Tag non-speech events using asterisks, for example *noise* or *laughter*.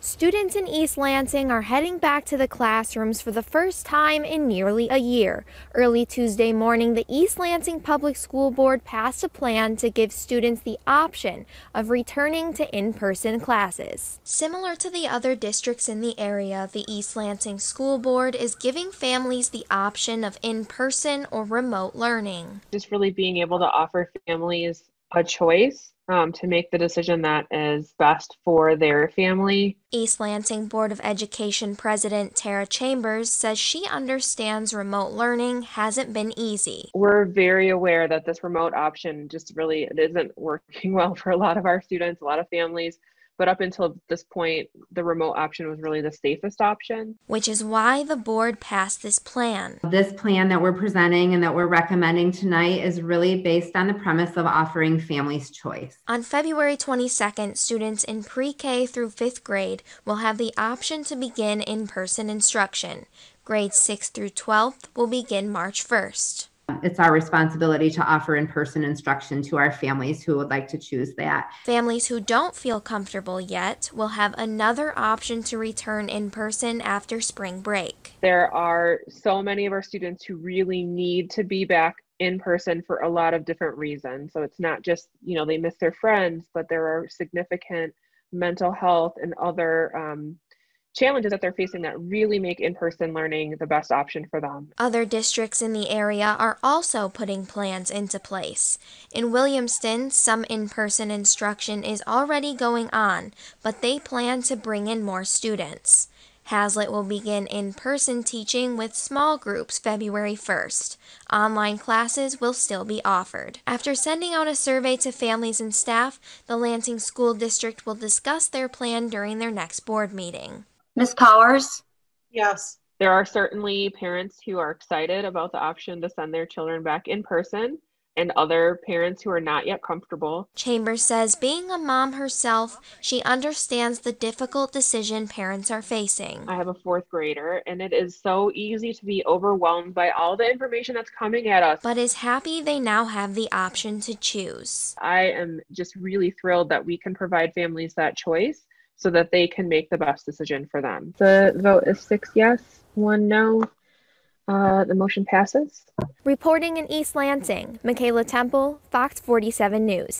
Students in East Lansing are heading back to the classrooms for the first time in nearly a year. Early Tuesday morning, the East Lansing Public School Board passed a plan to give students the option of returning to in-person classes. Similar to the other districts in the area, the East Lansing School Board is giving families the option of in-person or remote learning. Just really being able to offer families a choice um, to make the decision that is best for their family. East Lansing Board of Education President Tara Chambers says she understands remote learning hasn't been easy. We're very aware that this remote option just really it isn't working *laughs* well for a lot of our students, a lot of families. But up until this point, the remote option was really the safest option. Which is why the board passed this plan. This plan that we're presenting and that we're recommending tonight is really based on the premise of offering families choice. On February 22nd, students in pre K through fifth grade will have the option to begin in person instruction. Grades 6 through 12th will begin March 1st it's our responsibility to offer in person instruction to our families who would like to choose that. Families who don't feel comfortable yet will have another option to return in person after spring break. There are so many of our students who really need to be back in person for a lot of different reasons. So it's not just, you know, they miss their friends, but there are significant mental health and other um, challenges that they're facing that really make in-person learning the best option for them. Other districts in the area are also putting plans into place. In Williamston, some in-person instruction is already going on, but they plan to bring in more students. Haslett will begin in person teaching with small groups February 1st. Online classes will still be offered. After sending out a survey to families and staff, the Lansing School District will discuss their plan during their next board meeting. Ms. Powers? Yes. There are certainly parents who are excited about the option to send their children back in person and other parents who are not yet comfortable. Chambers says being a mom herself, she understands the difficult decision parents are facing. I have a fourth grader, and it is so easy to be overwhelmed by all the information that's coming at us. But is happy they now have the option to choose. I am just really thrilled that we can provide families that choice so that they can make the best decision for them. The vote is six yes, one no. Uh, the motion passes. Reporting in East Lansing, Michaela Temple, Fox 47 News.